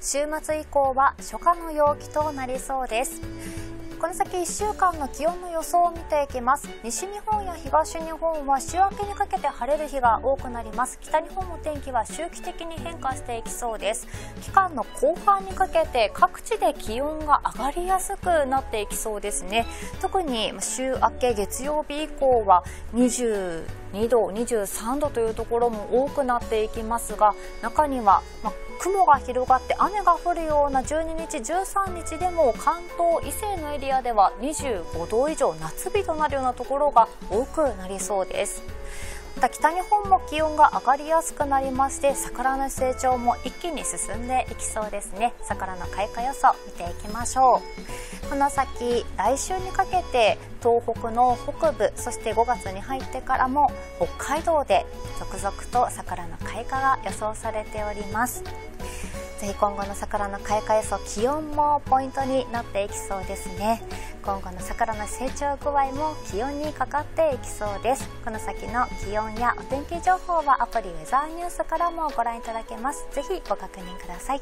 週末以降は初夏の陽気となりそうです。この先1週間の気温の予想を見ていきます。西日本や東日本は週明けにかけて晴れる日が多くなります。北日本の天気は周期的に変化していきそうです。期間の後半にかけて各地で気温が上がりやすくなっていきそうですね。特に週明け月曜日以降は22度23度というところも多くなっていきますが中には、まあ雲が広がって雨が降るような12日、13日でも関東以西のエリアでは25度以上夏日となるようなところが多くなりそうです。また北日本も気温が上がりやすくなりまして桜の成長も一気に進んでいきそうですね。桜の開花予想見ていきましょう。この先来週にかけて東北の北部そして5月に入ってからも北海道で続々と桜の開花が予想されております。ぜひ今後の桜の開花予想気温もポイントになっていきそうですね。今後の桜の成長具合も気温にかかっていきそうです。この先の気温やお天気情報はアプリウェザーニュースからもご覧いただけます。ぜひご確認ください。